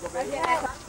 Good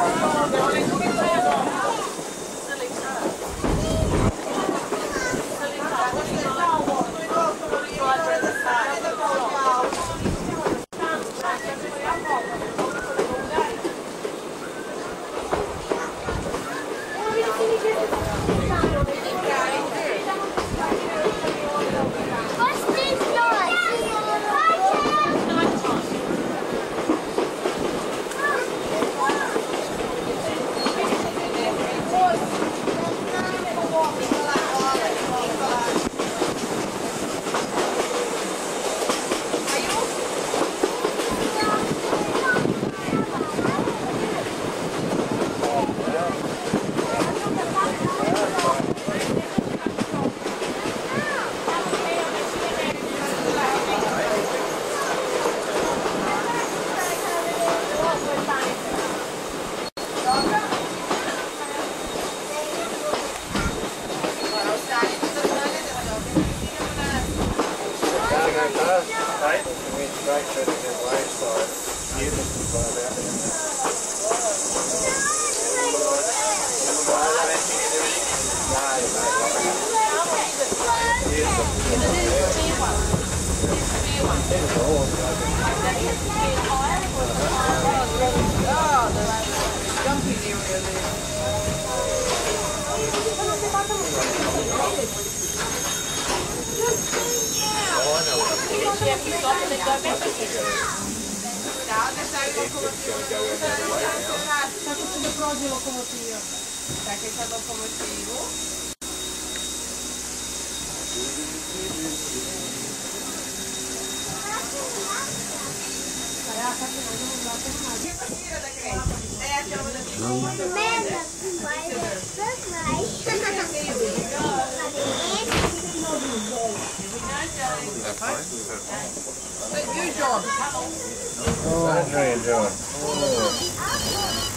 morning. locomotivo. Area there. Čakaj sad. You, John. Oh,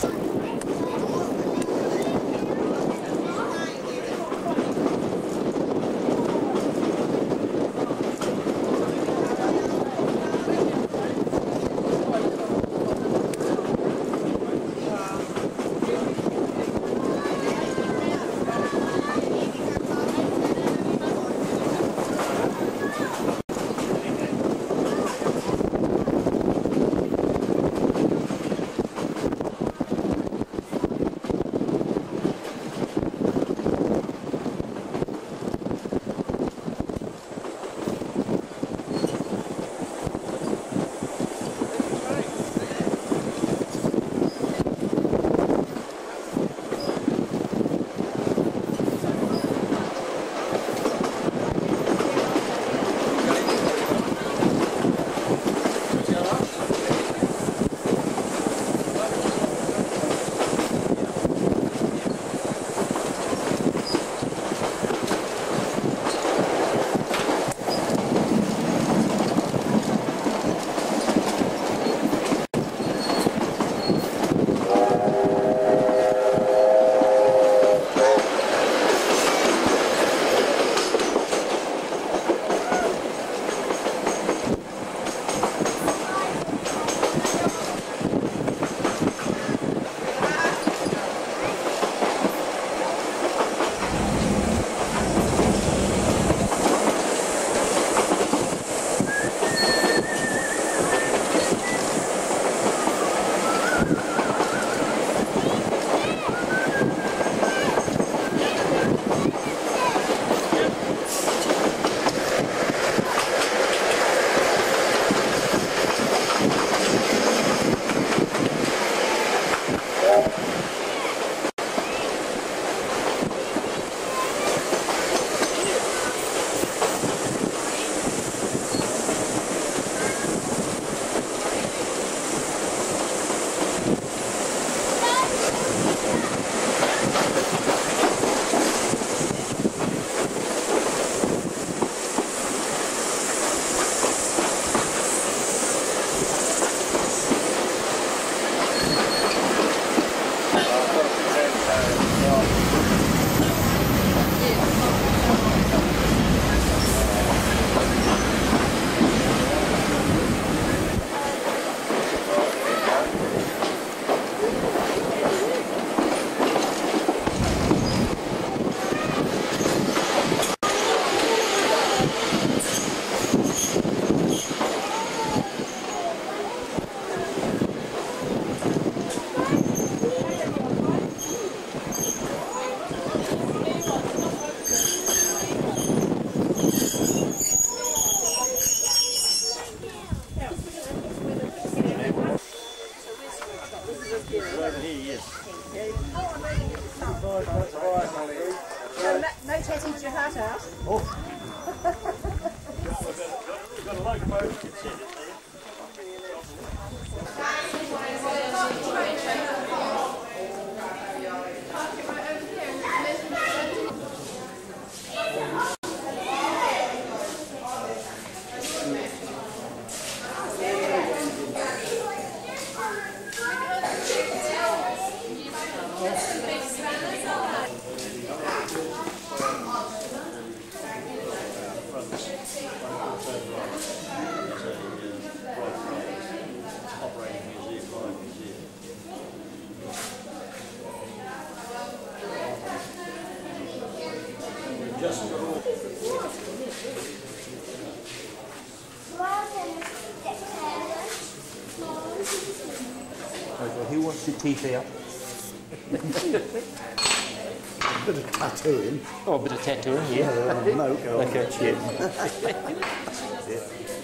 very enjoying. Who wants your teeth out? Bit of tattooing. Oh, a bit of tattooing, yeah. Uh, no, go on. Okay, yeah.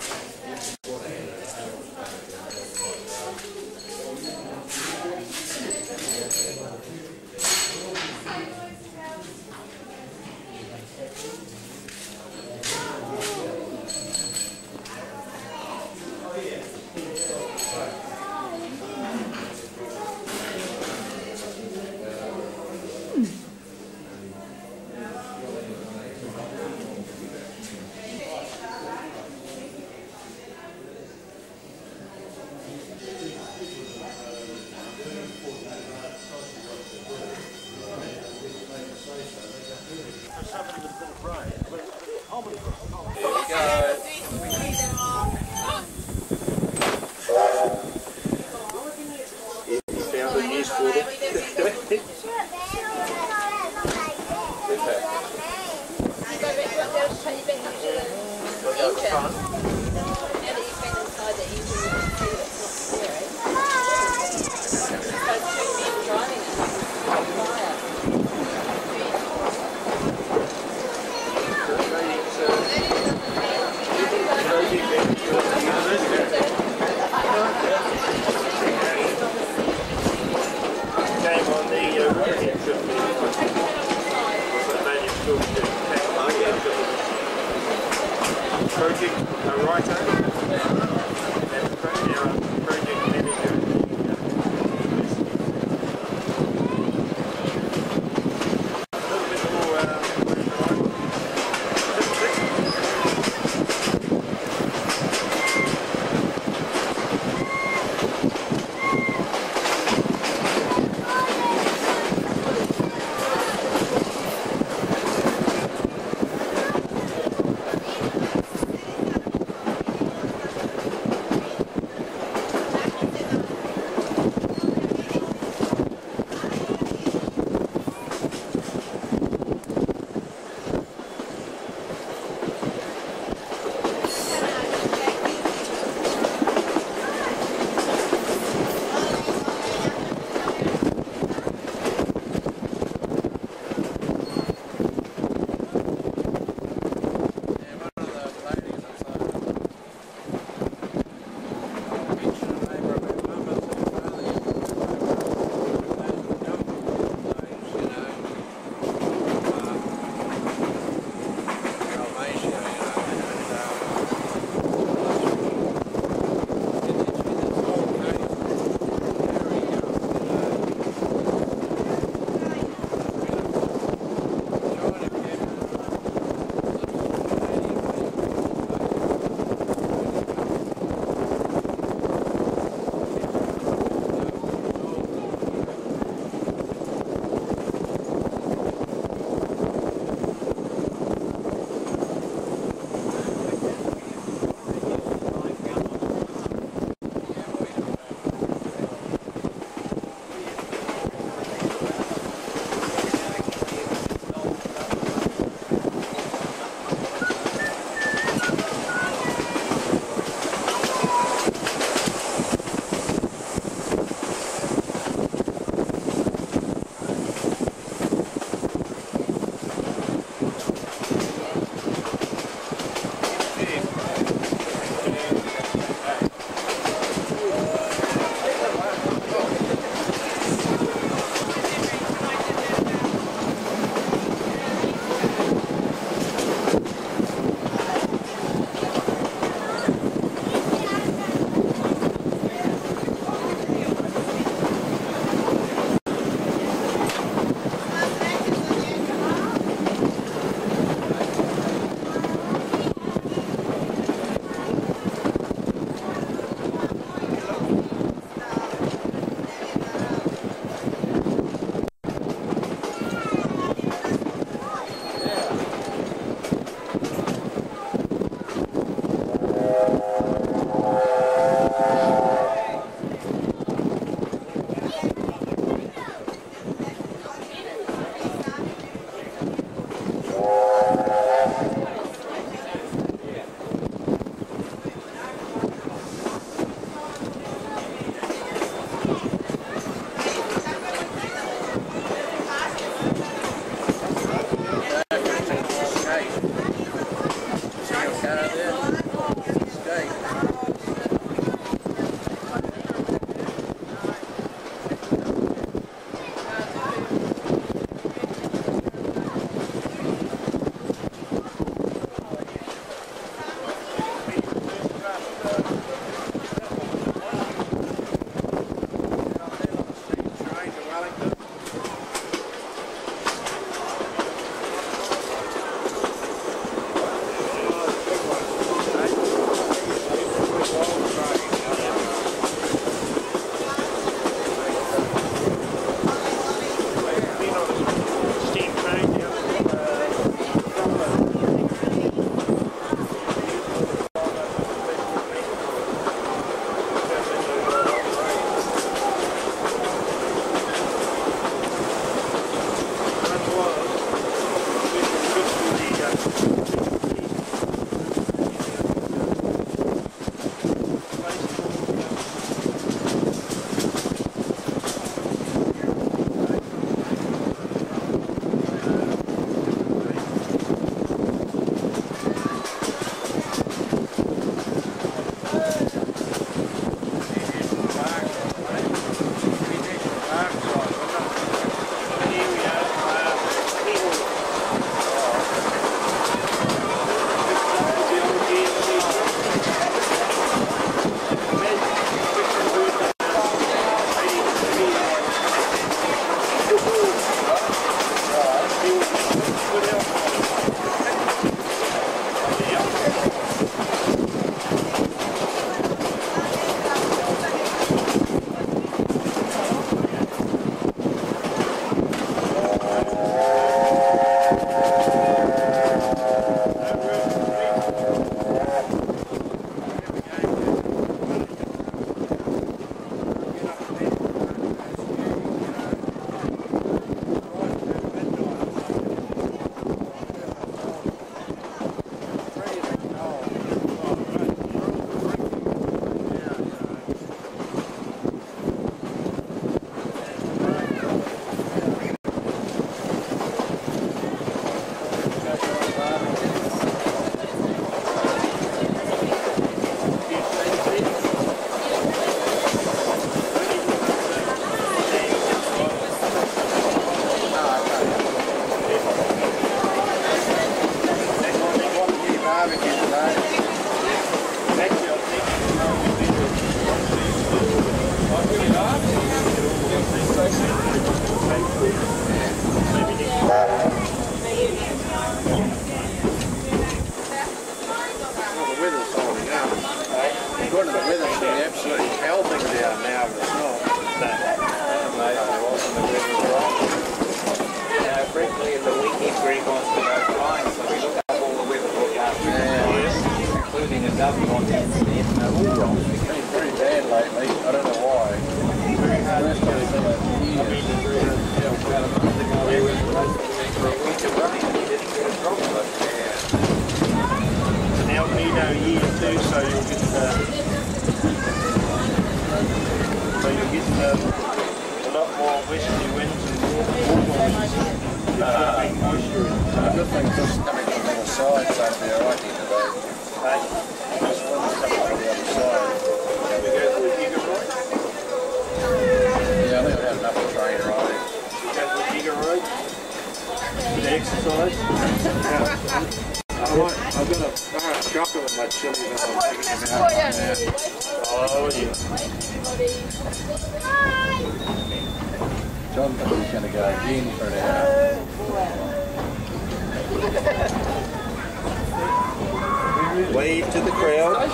wave to the crowd.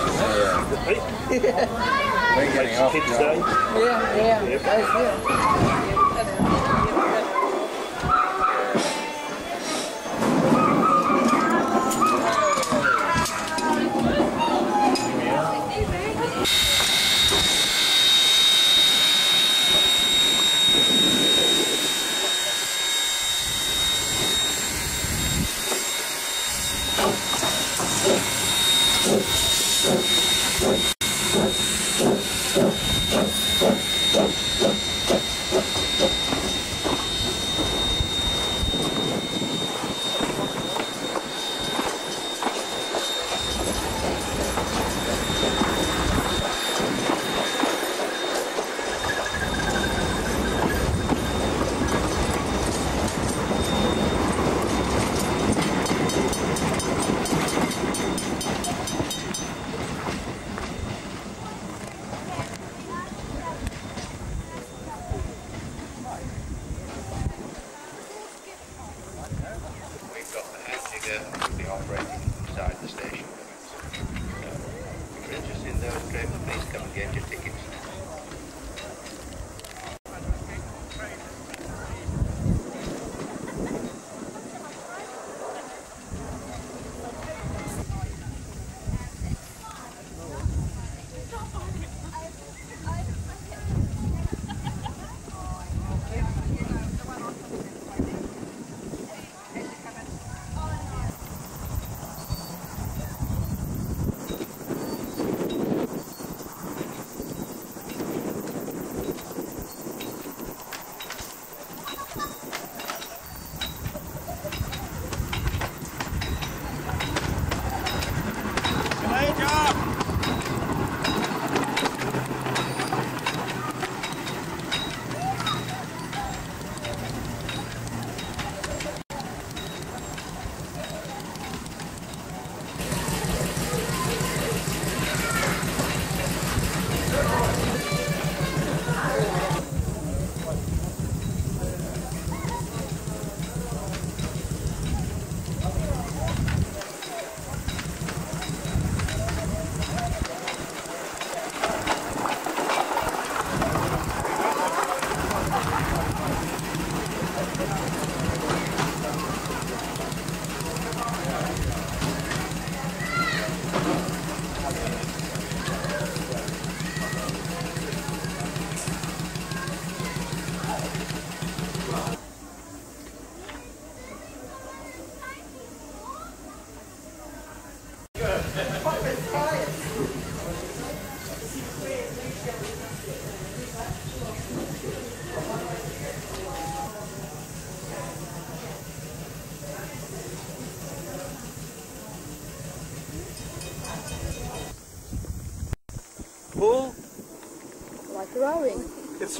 Yeah. Kids' Day. Yeah, yeah. Yep.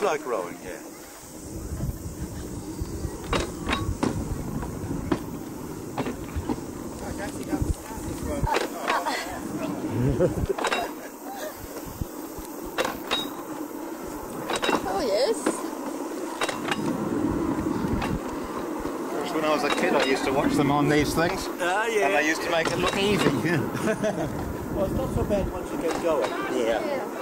like rowing, yeah. oh yes. When I was a kid I used to watch them on these things. Uh, yeah, and they used to make it look easy. well it's not so bad once you get going. yeah. yeah.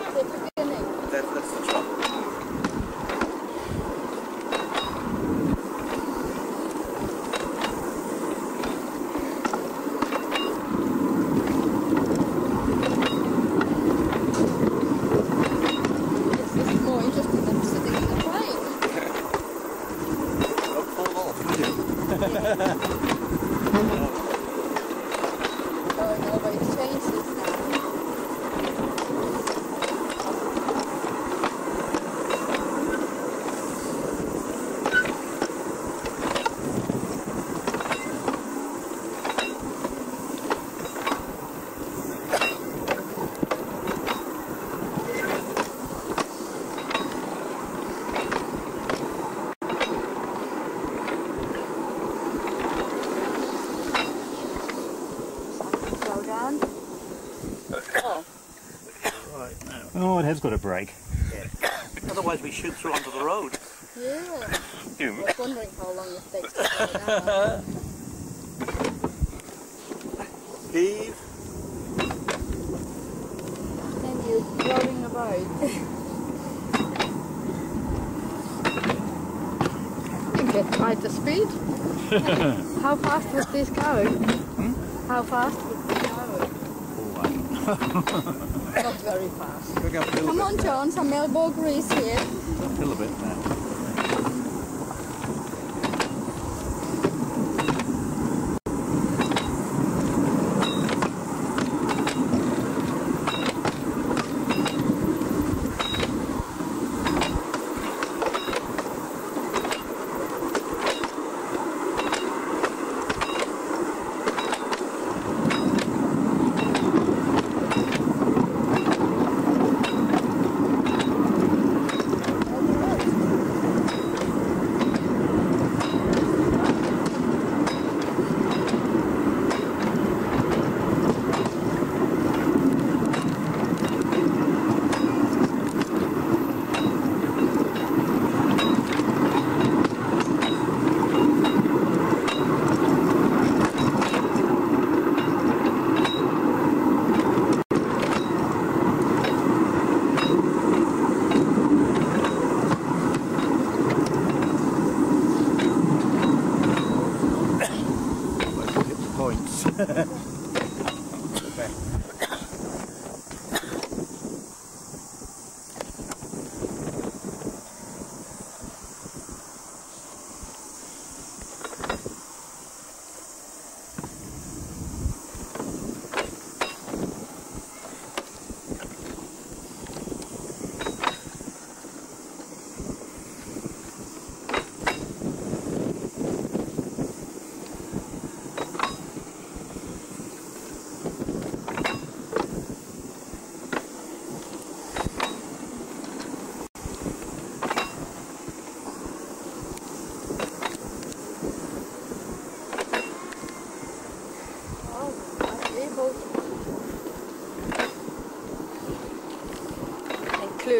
Now. Oh, it has got a brake. Otherwise we shoot through onto the road. Yeah. You. I was wondering how long it takes to go down. Heave. And you're rowing about. you get quite the speed. how fast would this go? Hmm? How fast would this go? Oh, Not very fast. Go up a little Come on, John, some elbow grease here. A little bit now.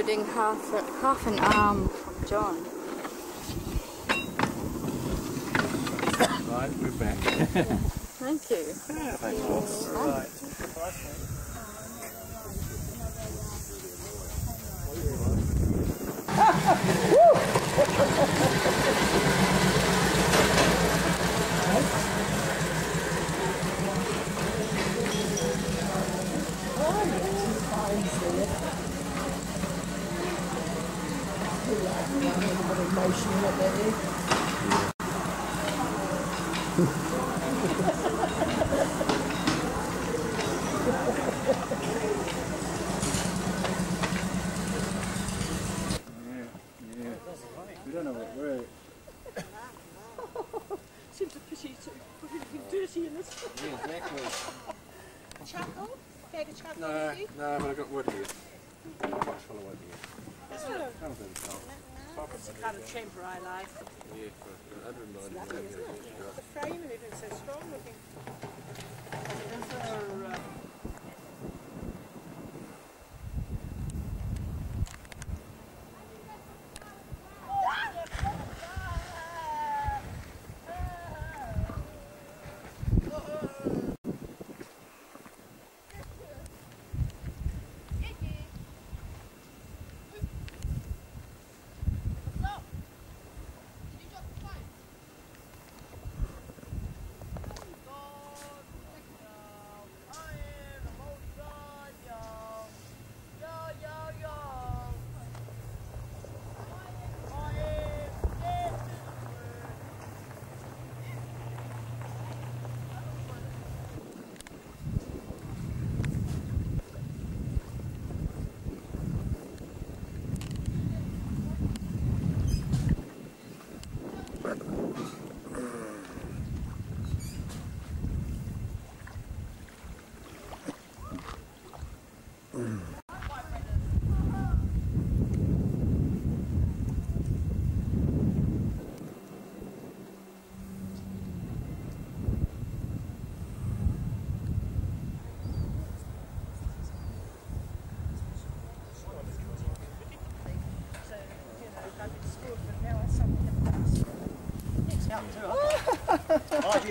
Half half an arm from John. Yeah, I mean, I'm emotional about it.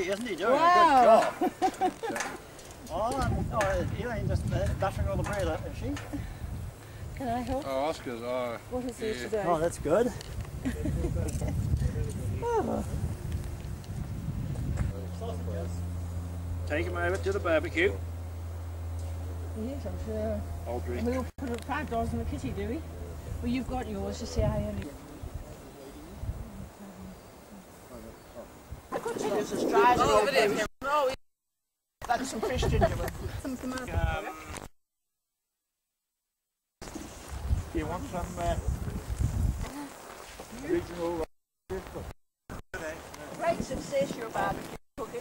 Gee, isn't he doing Wow. a good job? oh, oh, Elaine just uh, bashing all the bread, uh, is she? Can I help? Oh, Oscar's, oh. What is there today? Oh, that's good. Take him over to the barbecue. Yes, I'm sure. I'll drink. We'll put a five dollars in the kitty, do we? Well, you've got yours. Just say I only. I could tell you it's Australian. Oh, it is. No, that's some fish gingerbread. Some tomato. Um, do you want some uh, regional Great success, your barbecue cooking.